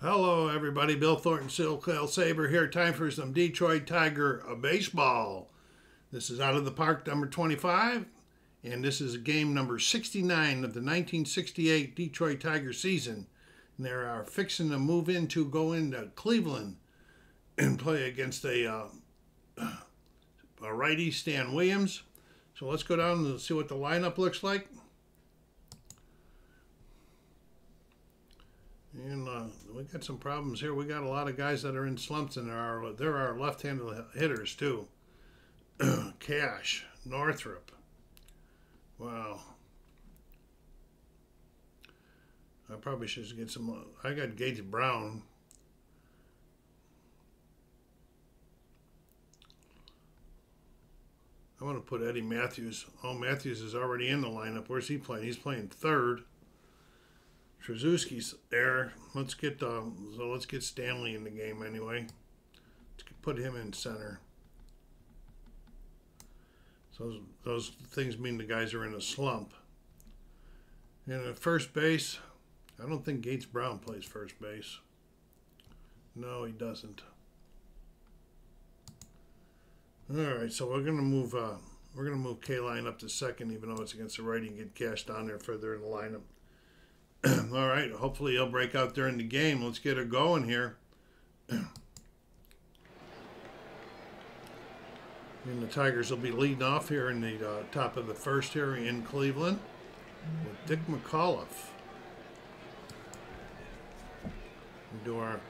Hello, everybody. Bill Thornton, SoCal Saber here. Time for some Detroit Tiger baseball. This is out of the park number 25, and this is game number 69 of the 1968 Detroit Tiger season. And they are fixing to move in to go into Cleveland and play against a, uh, a righty, Stan Williams. So let's go down and see what the lineup looks like. And uh, we got some problems here. We got a lot of guys that are in slumps, and there are there are left-handed hitters too. Cash, Northrup. Wow. I probably should get some. I got Gates Brown. I want to put Eddie Mathews. Oh, Mathews is already in the lineup. Where's he playing? He's playing third. Tracewski's there. Let's get uh, so let's get Stanley in the game anyway. Let's put him in center. So those, things mean the guys are in a slump. And at first base, I don't think Gates Brown plays first base. No, he doesn't. All right, so we're gonna move. Uh, we're gonna move Kaline up to second, even though it's against the righty, and get Cash down there further in the lineup. All right, hopefully he'll break out during the game. Let's get her going here. and the Tigers will be leading off here in the uh, top of the first here in Cleveland with Dick McAuliffe. We do our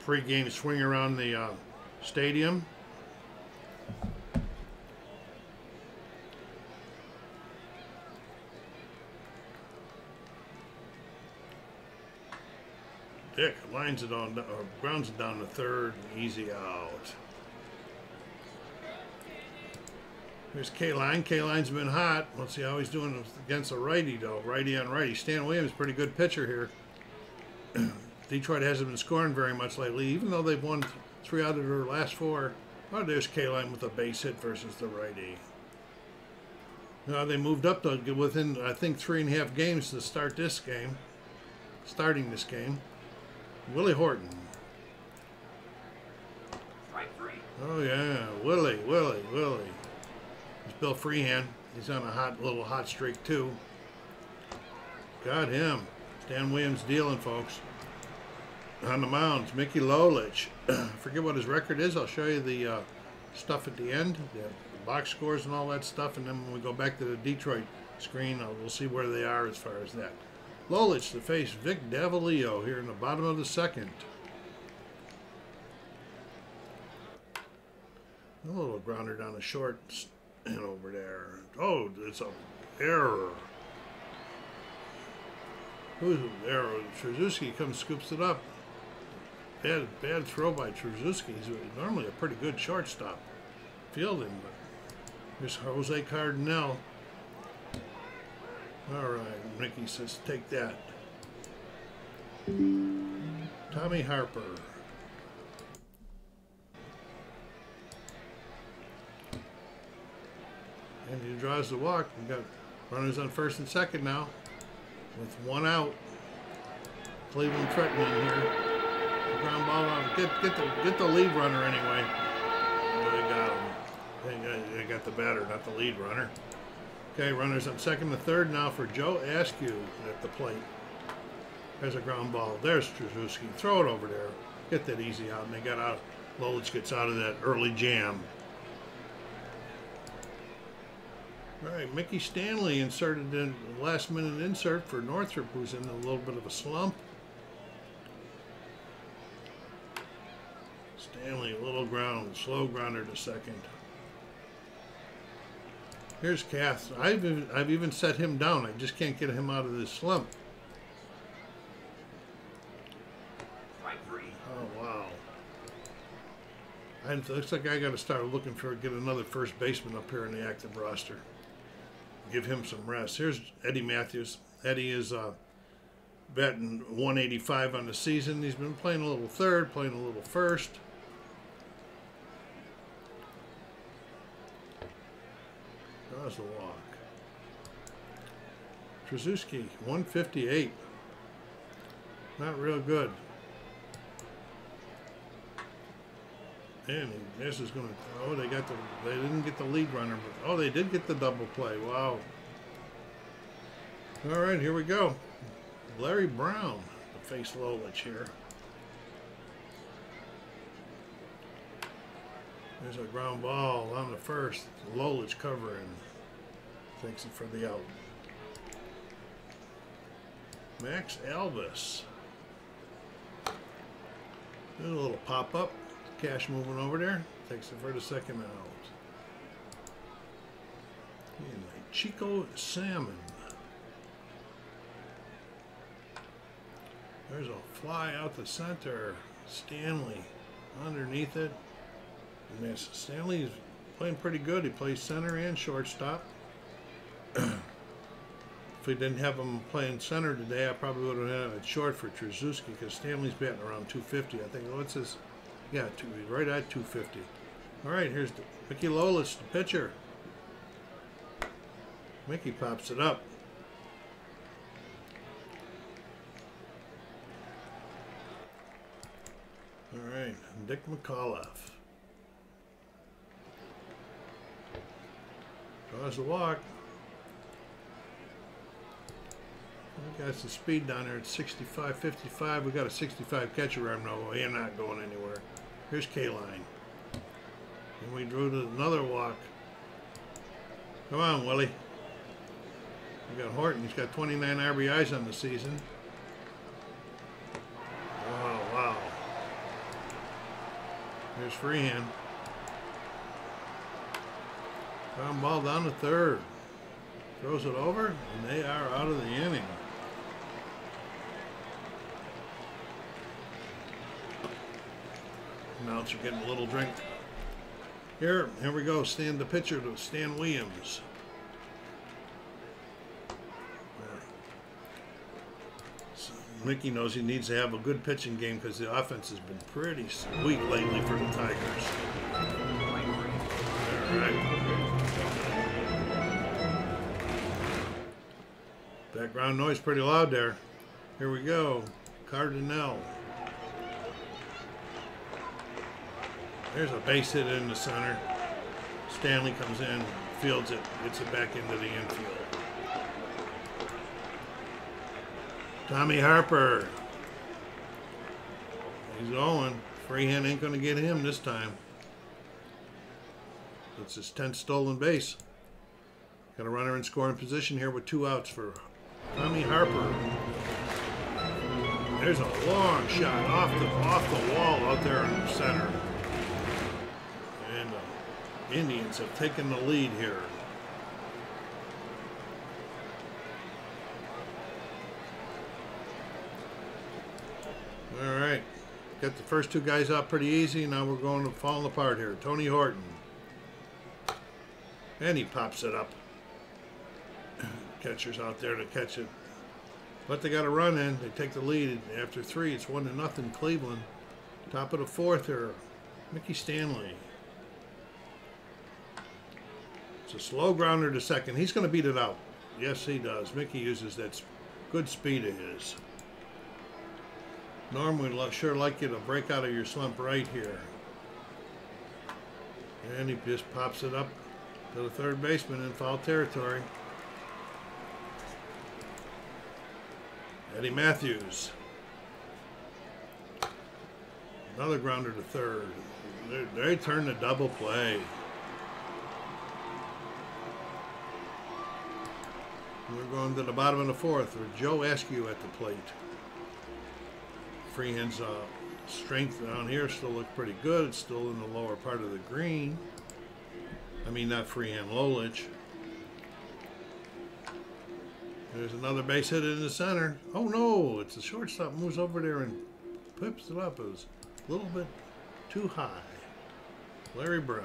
pre-game swing around the uh, stadium. Dick lines it on, or grounds it down to third, easy out. Here's Kaline. Kaline's been hot. Let's see how he's doing against a righty, though. Righty on righty. Stan Williams, pretty good pitcher here. Detroit hasn't been scoring very much lately, even though they've won three out of their last four. Oh, there's Kaline with a base hit versus the righty. Now they moved up to within, I think, three and a half games to start this game. Starting this game. Willie Horton. Oh yeah, Willie, Willie, Willie. There's Bill Freehan. He's on a hot little hot streak too. Got him. Stan Williams dealing, folks. On the mounds, Mickey Lolich. Forget what his record is. I'll show you the uh, stuff at the end, the, the, box scores and all that stuff, and then when we go back to the Detroit screen, uh, we'll see where they are as far as that. Lolich to face Vic Davalillo here in the bottom of the second. A little grounder down the short and over there. Oh, it's a error. Who's error? Tracewski comes scoops it up. Bad, bad throw by Tracewski. He's normally a pretty good shortstop fielding, but here's Jose Cardenal. All right, Ricky says, take that. Tommy Harper. And he draws the walk. We've got runners on first and second now. With one out. Cleveland threatening here. Ground ball on. Get get the get the lead runner anyway. Oh, they got him. They got the batter, not the lead runner. Okay, runners on second and third now for Joe Azcue at the plate. There's a ground ball. There's Tracewski. Throw it over there. Get that easy out. And they got out. Lolich gets out of that early jam. All right, Mickey Stanley inserted in last minute insert for Northrup, who's in a little bit of a slump. Stanley, a little ground, slow grounder to second. Here's Cash. I've even, I've even set him down. I just can't get him out of this slump. Oh wow! it looks like I got to start looking for get another first baseman up here in the active roster. Give him some rest. Here's Eddie Mathews. Eddie is uh, batting 185 on the season. He's been playing a little third, playing a little first. Was a walk. Tracewski, 158. Not real good. And this is going to. Oh, they got the. They didn't get the lead runner, but oh, they did get the double play. Wow. All right, here we go. Larry Brown, the face Lolich here. There's a ground ball on the first. Lolich covering. Takes it for the out. Max Alvis. There's a little pop up. Cash moving over there. Takes it for the second out. And Chico Salmon. There's a fly out the center. Stanley underneath it. And this Stanley's playing pretty good. He plays center and shortstop. if we didn't have him playing center today, I probably would have had it short for Tracewski because Stanley's batting around 250. I think, oh, what's his? Yeah, two, right at 250. All right, here's the, Mickey Lolich, the pitcher. Mickey pops it up. All right, Dick McAuliffe. Draws the walk. Got some speed down there at 65, 55. We got a 65 catcher arm. No, you're not going anywhere. Here's Kaline. And we drew to another walk. Come on, Willie. We got Horton. He's got 29 RBIs on the season. Wow, wow. Here's Freehan. Ground ball down to third. Throws it over, and they are out of the inning. Announcer getting a little drink. Here, here we go. Stand the pitcher to Stan Williams. So Mickey knows he needs to have a good pitching game because the offense has been pretty weak lately for the Tigers. All right. Background noise pretty loud there. Here we go. Cardenal. There's a base hit in the center. Stanley comes in, fields it, gets it back into the infield. Tommy Harper. He's going. Freehan ain't going to get him this time. It's his 10th stolen base. Got a runner in scoring position here with two outs for Tommy Harper. There's a long shot off the off the wall out there in the center. Indians have taken the lead here. All right. Got the first two guys out pretty easy. Now we're going to fall apart here. Tony Horton. And he pops it up. Catcher's out there to catch it. But they got a run in. They take the lead after three. It's one to nothing Cleveland. Top of the fourth here. Mickey Stanley. It's a slow grounder to second. He's going to beat it out. Yes, he does. Mickey uses that good speed of his. Norm would sure like you to break out of your slump right here. And he just pops it up to the third baseman in foul territory. Eddie Mathews. Another grounder to third. They, they turn the double play. We're going to the bottom of the fourth with Joe Azcue at the plate. Freehan's uh, strength down here still looks pretty good. It's still in the lower part of the green. I mean, not Freehand, Lolich. There's another base hit in the center. Oh no, it's the shortstop moves over there and pips it up. It was a little bit too high. Larry Brown.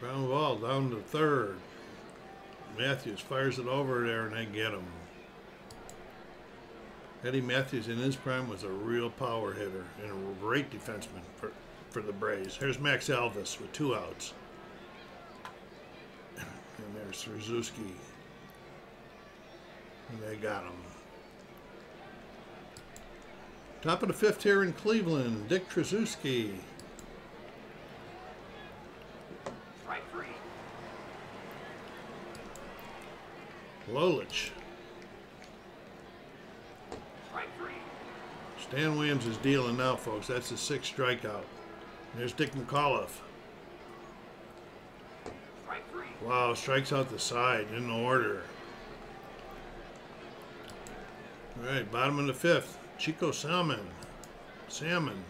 Brown ball down to third. Mathews fires it over there and they get him. Eddie Mathews in his prime was a real power hitter and a great defenseman for, for the Braves. Here's Max Alvis with two outs. And there's Tracewski. And they got him. Top of the fifth here in Cleveland, Dick Tracewski. Strike three. Lolich. Stan Williams is dealing now, folks. That's his sixth strikeout. There's Dick McAuliffe. Wow, strikes out the side in the order. All right, bottom of the fifth, Chico Salmon. Salmon.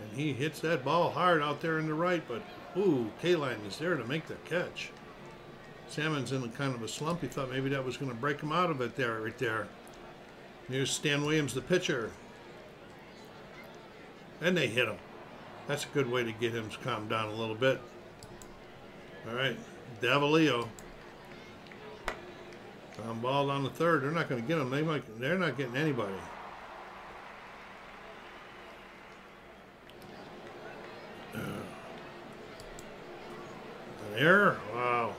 And he hits that ball hard out there in the right, but ooh, Kaline is there to make the catch. Salmon's in a kind of a slump. He thought maybe that was going to break him out of it there, right there. Here's Stan Williams, the pitcher. And they hit him. That's a good way to get him to calm down a little bit. All right, Davalillo. Ground ball down the third. They're not going to get him. They might. They're not getting anybody. Error? Wow.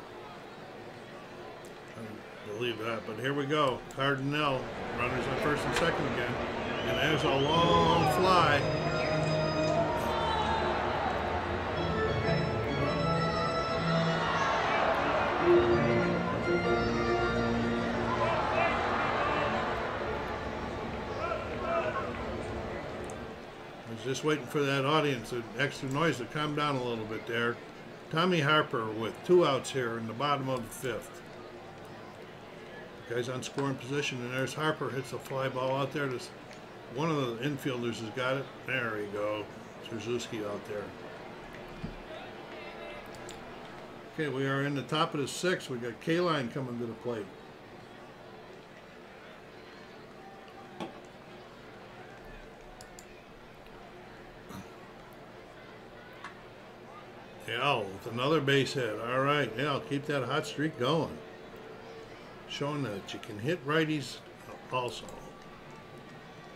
I believe that. But here we go. Cardenal runners on first and second again. And there's a long fly. I was just waiting for that audience, an extra noise to calm down a little bit there. Tommy Harper with two outs here in the bottom of the fifth. Guy's on scoring position, and there's Harper hits a fly ball out there. This, one of the infielders has got it. There you go. Suzuki out there. Okay, we are in the top of the sixth. We got Kaline coming to the plate. Another base hit. All right, I'll keep that hot streak going. Showing that you can hit righties also.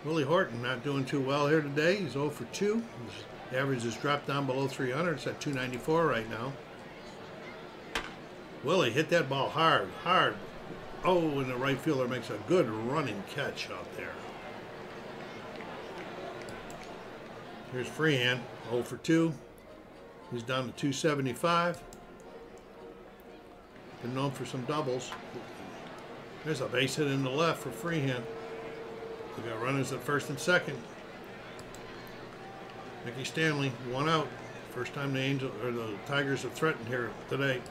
Willie Horton not doing too well here today. He's 0 for 2. His average has dropped down below 300. It's at 294 right now. Willie hit that ball hard, hard. Oh, and the right fielder makes a good running catch out there. Here's Freehan, 0 for 2. He's down to 275. Been known for some doubles. There's a base hit in the left for Freehan. We've got runners at first and second. Mickey Stanley, one out. First time the Angel or the Tigers have threatened here today.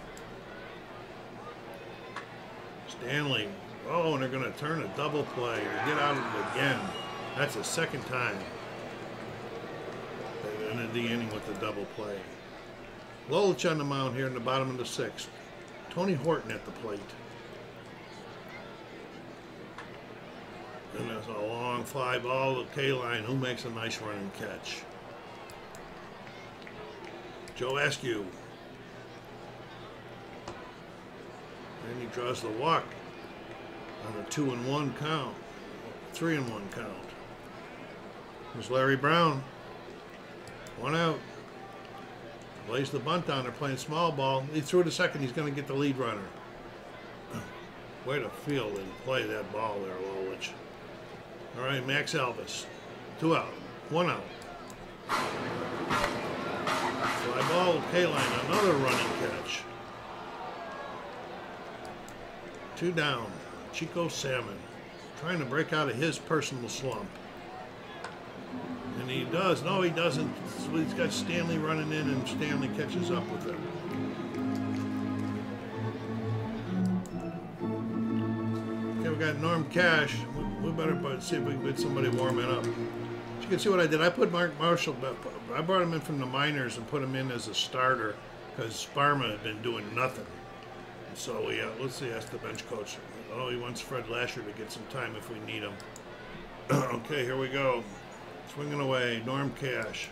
Stanley. Oh, and they're going to turn a double play or get out of it again. That's the second time. They ended the inning with the double play. Lolich on the mound here in the bottom of the sixth. Tony Horton at the plate. And that's a long fly ball to Kaline, who makes a nice running catch. Joe Azcue. And he draws the walk on a two and one count. Three and one count. There's Larry Brown. One out. Lays the bunt down. They're playing small ball. He threw it a second. He's going to get the lead runner. Way to field and play that ball there, Lolich. All right, Max Alvis. Two out. One out. Fly ball, Kaline. Another running catch. Two down. Chico Salmon. Trying to break out of his personal slump. And he does. No, he doesn't. He's got Stanley running in, and Stanley catches up with him. Okay, we got Norm Cash. We, better see if we can get somebody warming up. You can see what I did. I put Mark Marshall. I brought him in from the minors and put him in as a starter because Sparma had been doing nothing. So we uh, let's see. Ask the bench coach. Oh, he wants Fred Lasher to get some time if we need him. okay, here we go. Swinging away, Norm Cash.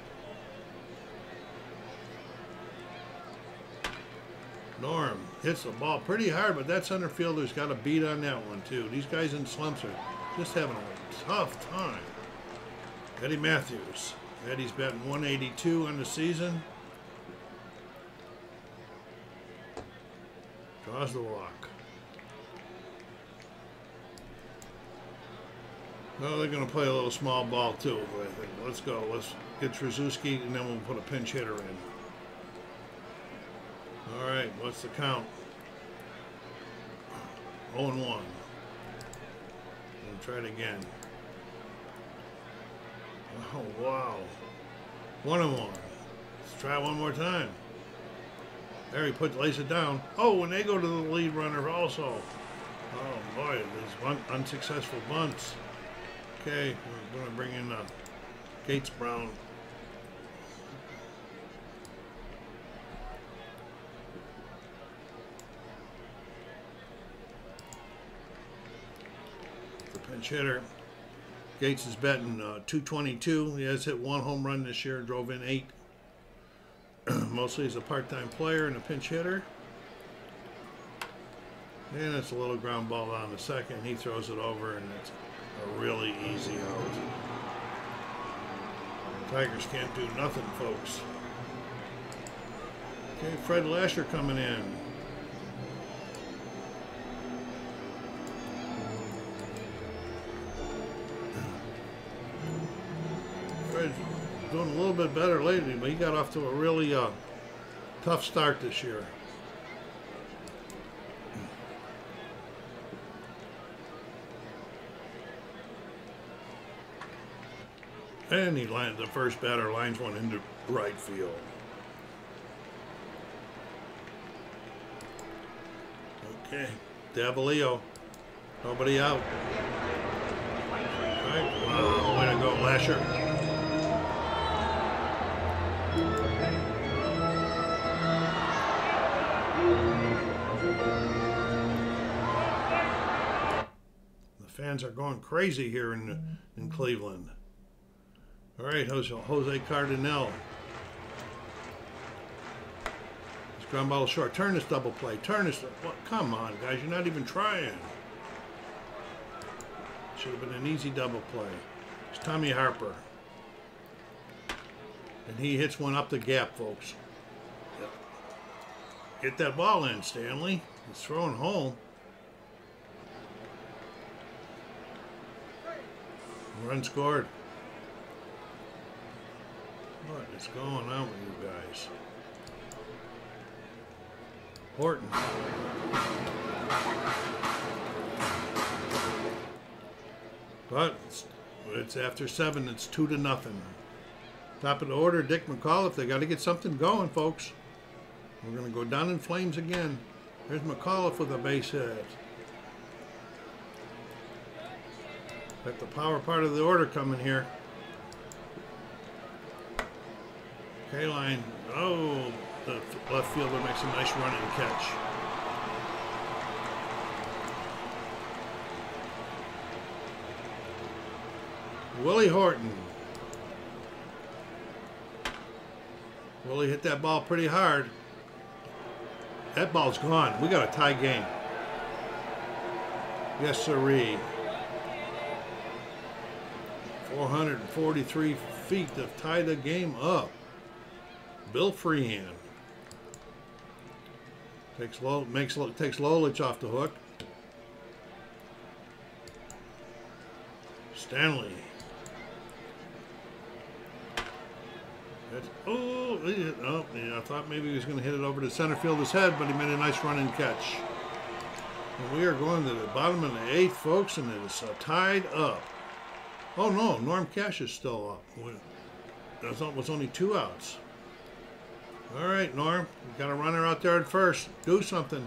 Norm hits the ball pretty hard, but that center fielder's got a beat on that one too. These guys in slumps are just having a tough time. Eddie Mathews. Eddie's batting 182 on the season. Draws the walk. Well, they're going to play a little small ball too. I think. Let's go. Let's get Tracewski, and then we'll put a pinch hitter in. All right. What's the count? 0 and 1. We'll try it again. Oh wow. One and one. Let's try one more time. There he put lays it down. Oh, and they go to the lead runner also. Oh boy, these one, unsuccessful bunts. Okay, we're gonna bring in uh, Gates Brown. The pinch hitter. Gates is betting uh, 222. He has hit one home run this year, drove in eight. Mostly he's a part-time player and a pinch hitter. And it's a little ground ball on the second. He throws it over, and it's a really easy out. Tigers can't do nothing, folks. Okay, Fred Lasher coming in. Fred's doing a little bit better lately, but he got off to a really uh, tough start this year. And he lands the first batter lines one into right field. Okay, Davalillo. Nobody out. Right. Wow, way to go, Lasher. The fans are going crazy here in in Cleveland. All right, Jose, Jose Cardenal. This ground ball short. Turn this double play. Turn this. What? Come on, guys. You're not even trying. Should have been an easy double play. It's Tommy Harper. And he hits one up the gap, folks. Get that ball in, Stanley. He's throwing home. Run scored. What is going on with you guys? Horton. But it's, it's after seven. It's two to nothing. Top of the order, Dick McAuliffe. They got to get something going, folks. We're going to go down in flames again. There's McAuliffe with a base hit. Got the power part of the order coming here. Kaline. Oh, the left fielder makes a nice run and catch. Willie Horton. Willie hit that ball pretty hard. That ball's gone. We got a tie game. Yes, sirree. 443 feet to tie the game up. Bill Freehan takes low makes takes Lolich off the hook. Stanley. That's, oh, oh yeah, I thought maybe he was going to hit it over to center fielder's head, but he made a nice run and catch. And we are going to the bottom of the eighth, folks, and it is uh, tied up. Oh no, Norm Cash is still up. There was only two outs. All right, Norm. You got a runner out there at first. Do something.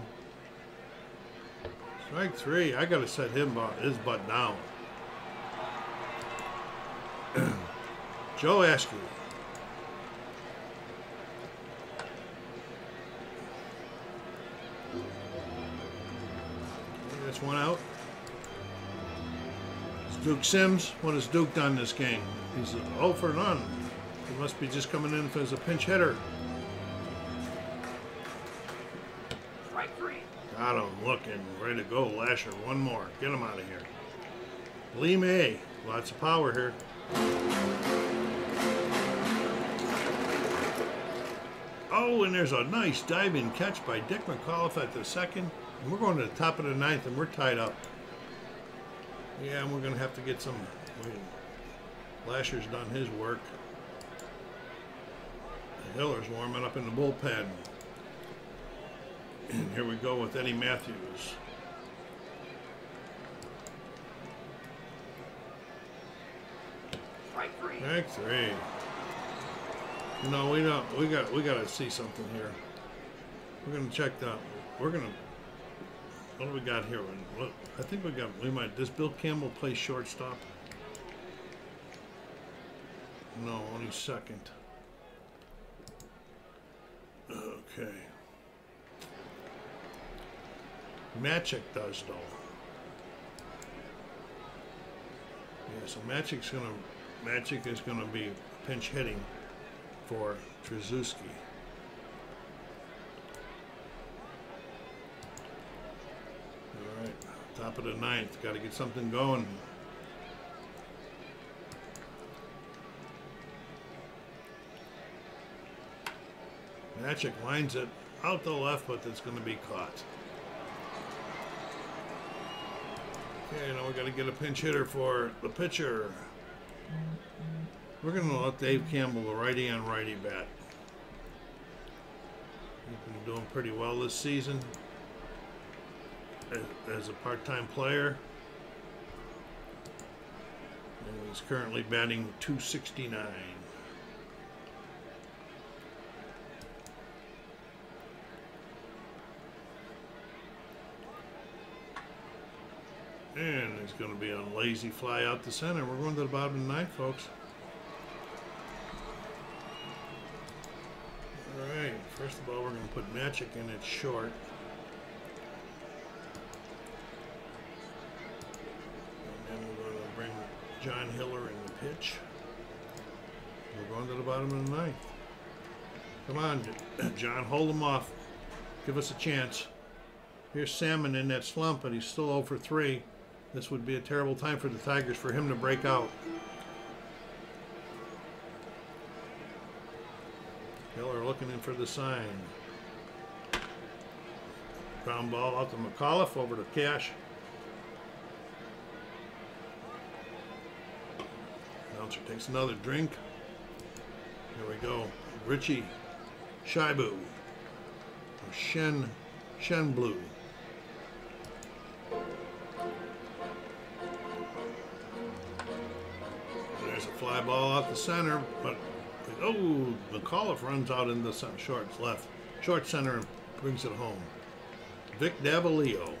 Strike three. I got to set him his butt down. Joe Azcue. That's one out. It's Duke Sims. What has Duke done this game? He's 0 for none. He must be just coming in as a pinch hitter. Got him looking, ready to go. Lasher, one more. Get him out of here. Lee Maye, lots of power here. Oh, and there's a nice diving catch by Dick McAuliffe at the second. And we're going to the top of the ninth, and we're tied up. Yeah, and we're going to have to get some. Lasher's done his work. Hiller's warming up in the bullpen. And here we go with Eddie Mathews. Strike three. No, we don't. We got. We got to see something here. We're gonna check that. We're gonna. What do we got here? What, I think we got. We might. Does Bill Campbell play shortstop? No, only second. Okay. Matchick does though. Yeah, so Matchick's gonna Matchick is gonna be pinch hitting for Tracewski. All right, top of the ninth. Got to get something going. Matchick lines it out the left, but it's going to be caught. Okay, now we got to get a pinch hitter for the pitcher. We're going to let Dave Campbell, the righty on righty bat. He's been doing pretty well this season as, as a part-time player. And he's currently batting 269. And it's going to be a lazy fly out the center. We're going to the bottom of the ninth, folks. All right. First of all, we're going to put Matchick in at short. And then we're going to bring John Hiller in the pitch. We're going to the bottom of the ninth. Come on, John, hold him off. Give us a chance. Here's Salmon in that slump, but he's still over 3. This would be a terrible time for the Tigers for him to break out. Hiller looking in for the sign. Ground ball out to McAuliffe over to Cash. Announcer takes another drink. Here we go. Richie Shibu. Shen Shen Blue. There's a fly ball out the center, but oh, McAuliffe runs out in the short left, short center and brings it home. Vic Davalillo.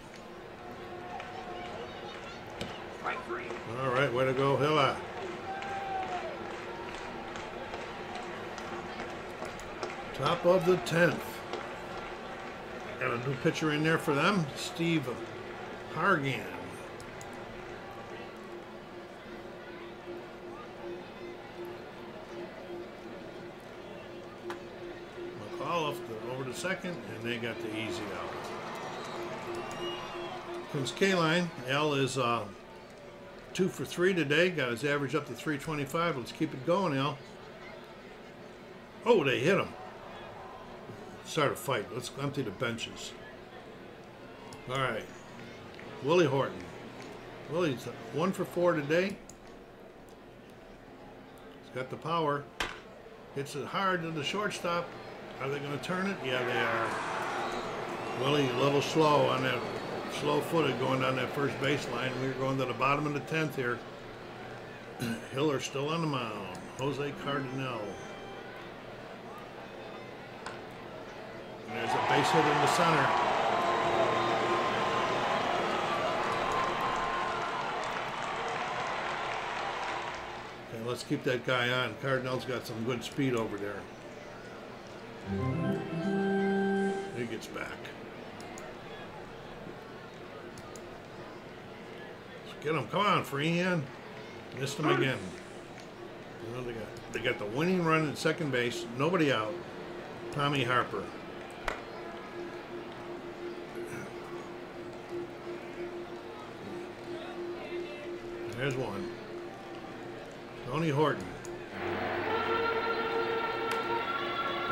All right, way to go, Hiller. Top of the tenth. Got a new pitcher in there for them, Steve Hargan. Second, and they got the easy out. Comes Kaline. Al is uh, two for three today. Got his average up to 325. Let's keep it going, Al. Oh, they hit him. Start a fight. Let's empty the benches. All right. Willie Horton. Willie's one for four today. He's got the power. Hits it hard to the shortstop. Are they going to turn it? Yeah, they are. Willie a little slow on that, slow footed going down that first baseline. We're going to the bottom of the tenth here. Hiller still on the mound. Jose Cardenal. And there's a base hit in the center. Okay, let's keep that guy on. Cardenal's got some good speed over there. He gets back. Let's get him. Come on, Freehan. Missed him again. They, got, they got the winning run at second base. Nobody out. Tommy Harper. There's one. Tony Horton.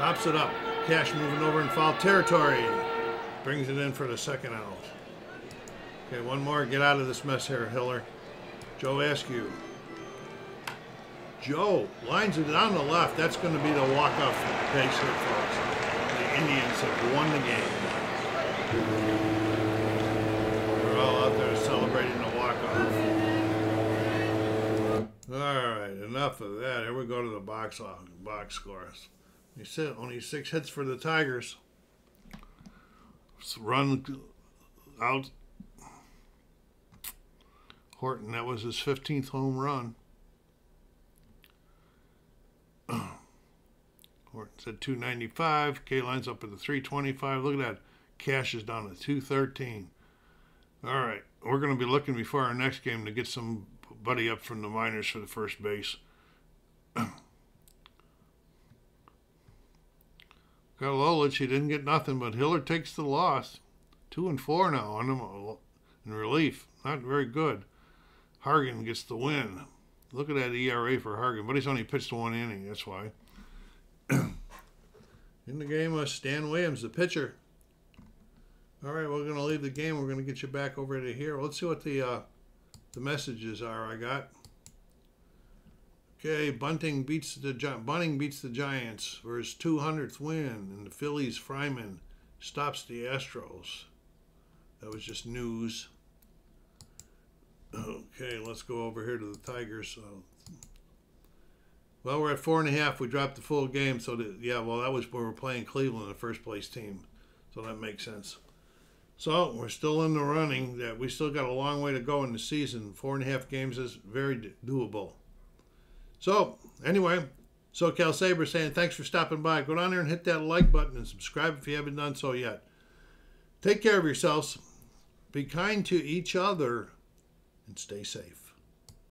Pops it up. Cash moving over in foul territory. Brings it in for the second out. Okay, one more. Get out of this mess here, Hiller. Joe Azcue. Joe lines it down the left. That's going to be the walk-off base hit, folks. The Indians have won the game. We're all out there celebrating the walk-off. All right, enough of that. Here we go to the box uh, box scores. You said only six hits for the Tigers. Run out. Horton, that was his 15th home run. Horton said 295. Kaline's up at the 325. Look at that. Cash is down to 213. All right. We're going to be looking before our next game to get somebody up from the minors for the first base. Got Lolich. He didn't get nothing, but Hiller takes the loss. Two and four now on him in relief. Not very good. Hargan gets the win. Look at that ERA for Hargan, but he's only pitched one inning. That's why. in the game was Stan Williams, the pitcher. All right, we're going to leave the game. We're going to get you back over to here. Let's see what the uh, the messages are I got. Okay, Bunning beats the Bunning beats the Giants for his 200th win, and the Phillies Fryman stops the Astros. That was just news. Okay, let's go over here to the Tigers. Well, we're at four and a half. We dropped the full game, so yeah. Well, that was when we were playing Cleveland, the first place team, so that makes sense. So we're still in the running. That we still got a long way to go in the season. Four and a half games is very doable. So anyway, SoCal Saber saying thanks for stopping by. Go down there and hit that like button and subscribe if you haven't done so yet. Take care of yourselves. Be kind to each other and stay safe.